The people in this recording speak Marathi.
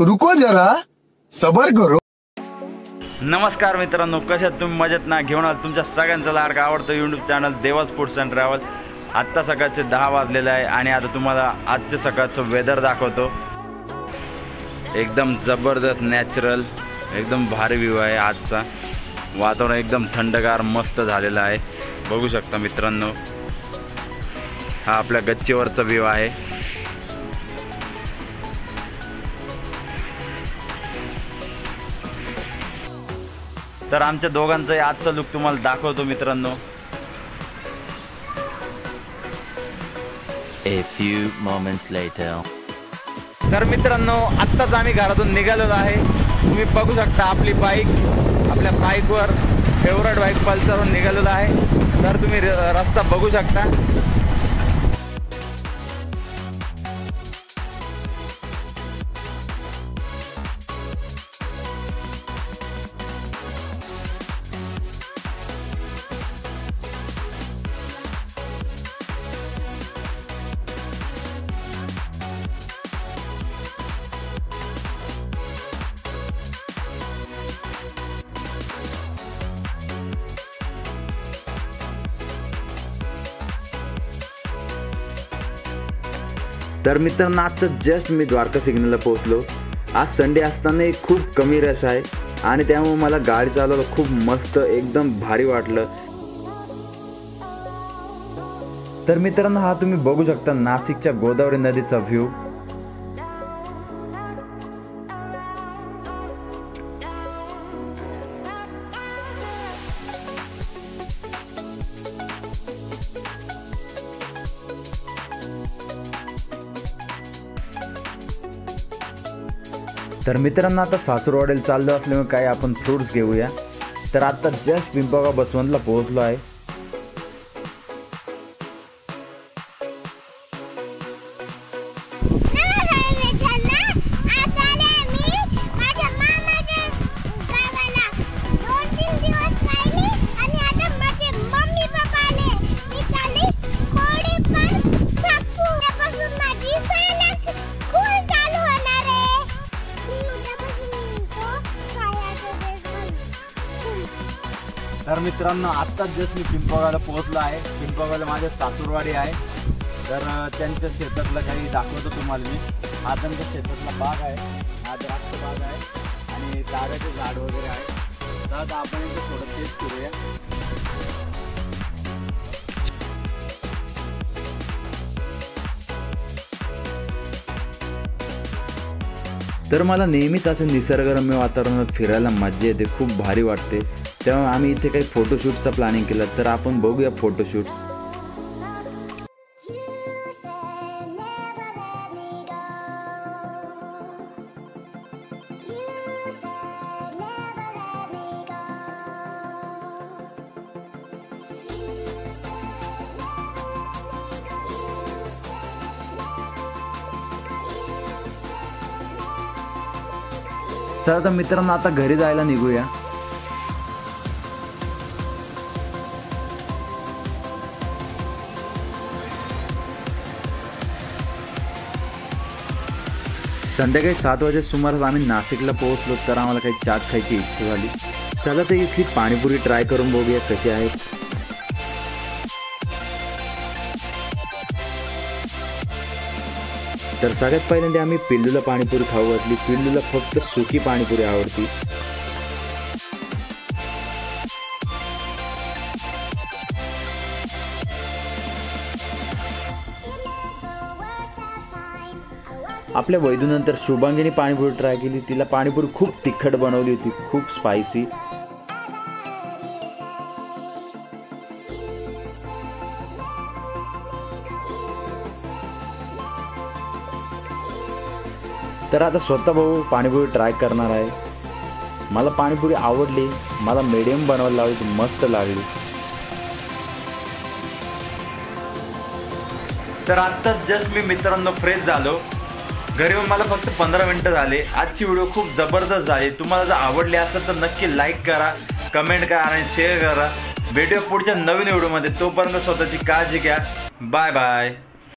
रुको जरा सबर करो. नमस्कार मित्रांनो कशात तुम्ही? मजेत ना? घेऊन आलो तुमच्या सगळ्यांचा लाडका आवडतं YouTube channel Dewas foods and travel आत्ता सकाळचे दहा वाजलेले आहे आणि आता तुम्हाला आजच्या सकाळचं वेदर दाखवतो. एकदम जबरदस्त नॅचरल एकदम भारी व्ह्यू आहे आजचा. वातावरण एकदम थंडगार मस्त झालेलं आहे. बघू शकता मित्रांनो हा आपल्या गच्चीवरचा व्ह्यू आहे. तर आमच्या दोघांचाही आजचा लुक तुम्हाला दाखवतो मित्रांनो. A few moments later. तर मित्रांनो आत्ताच आम्ही घरातून निघालेलो आहे. तुम्ही बघू शकता आपली बाईक आपल्या बाईकवर फेवरेट बाईक पल्सरवर निघालेलो आहे. तर तुम्ही रस्ता बघू शकता. तर मित्रांनो आता जस्ट मी द्वारका सिग्नलला पोहोचलो. आज संडे असतानाही खूप कमी रश आहे. आणि त्यामुळे मला गाडी चालवायला खूप मस्त एकदम भारी वाटलं. तर मित्रांनो हा तुम्ही बघू शकता नाशिकच्या गोदावरी नदीचा व्ह्यू तर मित्रांनो आता सासूरवाडेल चाललो असल्यामुळे काही आपण फ्रुट्स घेऊया. तर आता जस्ट पिंपळगाव बसवंतला पोहोचलो आहे. तर मित्रांनो आत्ताच जस्ट मी पिंपळगावला पोहोचलो आहे. पिंपळगावला माझ्या सासूरवाडी आहे. तर त्यांच्या शेतातलं काही दाखवतो तुम्हाला मी. हा त्यांच्या शेतातला बाग आहे. हा द्राक्ष बाग आहे. आणि तागाचे झाड वगैरे आहे. तर आता आपण इथे थोडं तेच करूया. तर मला नेहमीच असं निसर्गरम्य वातावरणात फिरायला मजा येते खूप भारी वाटते. तेव्हा आम्ही इथे काही फोटोशूटचं प्लॅनिंग केलं तर आपण बघूया फोटोशूट्स चला तर मित्रांनो आता घरी जायला निघूया. संध्याकाळी सात वाजे सुमारास आम्ही नाशिकला पोहोचलो तर आम्हाला काही चाट खायची इच्छा झाली. चला तर इथली पाणीपुरी ट्राय करून बघूया कशी आहे. तर सगळ्यात पहिल्यांदा आम्ही पिल्लूला पाणीपुरी खाऊ घातली. पिल्लूला फक्त सुकी पाणीपुरी आवडती. आपल्या वैदूनंतर शुभांगीने पाणीपुरी ट्राय केली. तिला पाणीपुरी खूप तिखट बनवली होती. खूप स्पायसी तर आता स्वतः भाऊ पाणीपुरी ट्राय करणार आहे. मला पाणीपुरी आवडली मला मीडियम बनवायला लावली ती मस्त लागली. तर आत्ताच जस्ट मी मित्रांनो फ्रेश झालो. घरी येऊन मला फक्त पंधरा मिनटं झाले. आजची व्हिडिओ खूप जबरदस्त झाली. तुम्हाला जर आवडली असेल तर नक्की लाईक करा कमेंट करा आणि शेअर करा. भेटूया पुढच्या नवीन व्हिडिओमध्ये तोपर्यंत स्वतःची काळजी घ्या. Bye bye